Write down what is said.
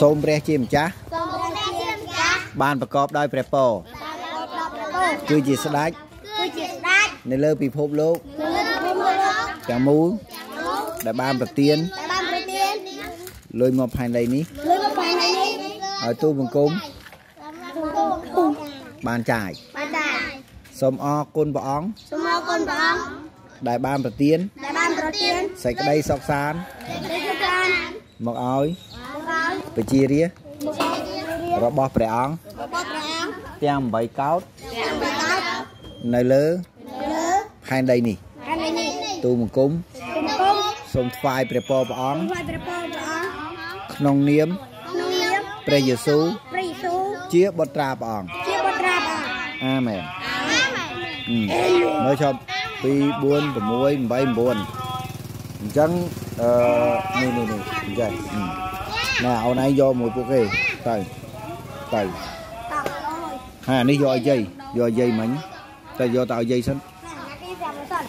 សូមព្រះជាម្ចាស់សូមព្រះជាម្ចាស់បានប្រកបដោយព្រះពរបានប្រកបដោយព្រះពរគឺជាស្ដេចគឺជាស្ដេចនៅលើពិភពលោកនៅលើពិភពលោកទាំងមូលដែលបានប្រទានដែលបានប្រទានលុយមកផែនដីនេះលើមកផែនដីនេះឲ្យទូលបង្គំទូទូបានចាយបានដែរសូមអរគុណព្រះអង្គសូមអរគុណព្រះអង្គដែលបានប្រទានដែលបានប្រទានសេចក្តីសុខសាន្តព្រះជន្មមកឲ្យមកឲ្យប្រជារាស្ត្រមកឲ្យរ បស់ព្រះអង្គរបស់ព្រះអង្គទាំង8កោដទាំងប្រកាសនៅលើលើផែនដីនេះផែនដីនេះទូលបង្គំគុំគុំសូមថ្វាយព្រះពរព្រះអង្គថ្វាយព្រះពរព្រះអង្គក្នុងនាមក្នុងនាមព្រះយេស៊ូវព្រះយេស៊ូវជាបុត្រាព្រះអង្គជាបុត្រាព្រះអង្គអាមែនអាមែនអឺមើលឈប់2 4 6 8 9អញ្ចឹងអឺនេះនេះនេះអញ្ចឹង អឺណាអូនឯងយកមួយពួកគេទៅទៅតោះអើយហើយអានេះយកឲ្យយាយយកឲ្យយាយមិញទៅយកទៅឲ្យយាយសិនណាគេប្រាប់មកសិន